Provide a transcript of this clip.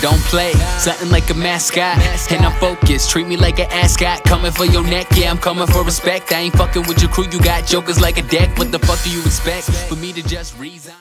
don't play. Something like a mascot, and I'm focused. Treat me like an ascot. Coming for your neck, yeah, I'm coming for respect. I ain't fucking with your crew, you got jokers like a deck. What the fuck do you expect? For me to just resign?